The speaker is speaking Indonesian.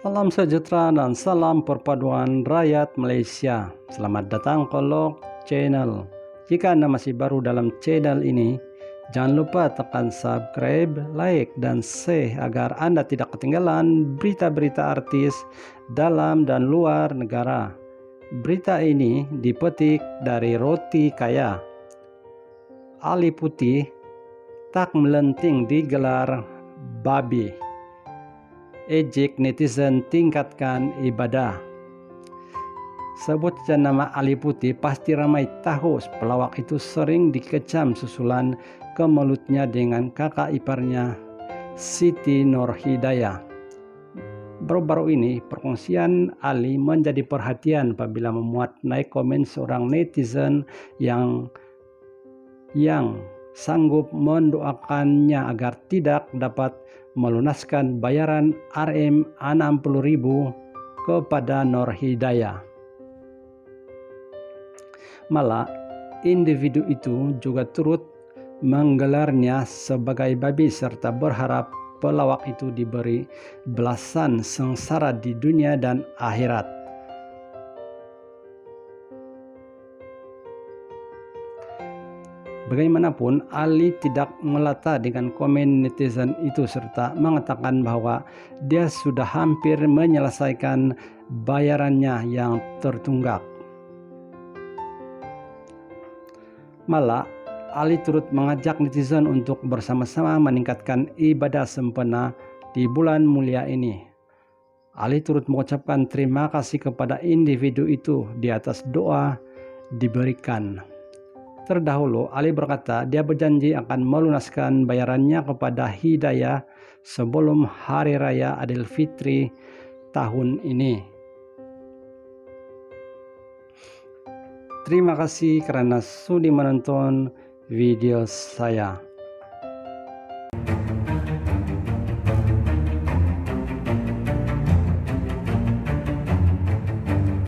Salam sejahtera dan salam perpaduan rakyat Malaysia. Selamat datang ke Log Channel. Jika Anda masih baru dalam channel ini, jangan lupa tekan subscribe, like, dan share agar Anda tidak ketinggalan berita-berita artis dalam dan luar negara. Berita ini dipetik dari Roti Kaya. Ali Putih tak melenting digelar babi ejek netizen tingkatkan ibadah. Sebut nama Ali Putih pasti ramai tahu pelawak itu sering dikecam susulan ke mulutnya dengan kakak iparnya Siti Nur Hidayah. Baru-baru ini perkongsian Ali menjadi perhatian apabila memuat naik komen seorang netizen yang yang sanggup mendoakannya agar tidak dapat melunaskan bayaran RM 60.000 kepada Nur Hidayah. Malah, individu itu juga turut menggelarnya sebagai babi serta berharap pelawak itu diberi belasan sengsara di dunia dan akhirat. Bagaimanapun, Ali tidak melata dengan komen netizen itu serta mengatakan bahwa dia sudah hampir menyelesaikan bayarannya yang tertunggak. Malah, Ali turut mengajak netizen untuk bersama-sama meningkatkan ibadah sempena di bulan mulia ini. Ali turut mengucapkan terima kasih kepada individu itu di atas doa diberikan. Terdahulu, Ali berkata dia berjanji akan melunaskan bayarannya kepada Hidayah sebelum Hari Raya Adil Fitri tahun ini. Terima kasih karena sudi menonton video saya.